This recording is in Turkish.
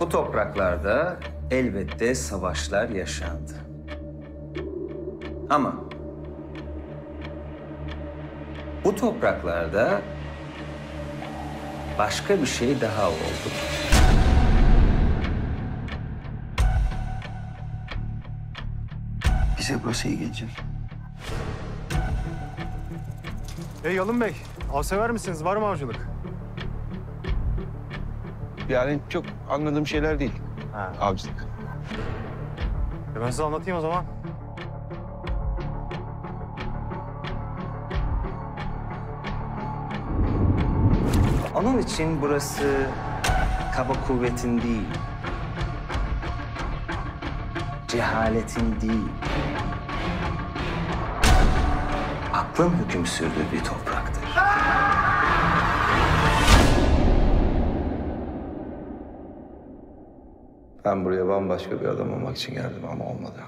Bu topraklarda elbette savaşlar yaşandı. Ama bu topraklarda başka bir şey daha oldu. Bize burası iyi gelecek. Ey Yalın Bey, av sever misiniz? Var mı avcılık? Yani çok anladığım şeyler değil. Ha. Avcılık. E ben size anlatayım o zaman. Onun için burası kaba kuvvetin değil, cehaletin değil, aklın hüküm sürdüğü bir topraktır. Ben buraya bambaşka bir adam olmak için geldim ama olmadı.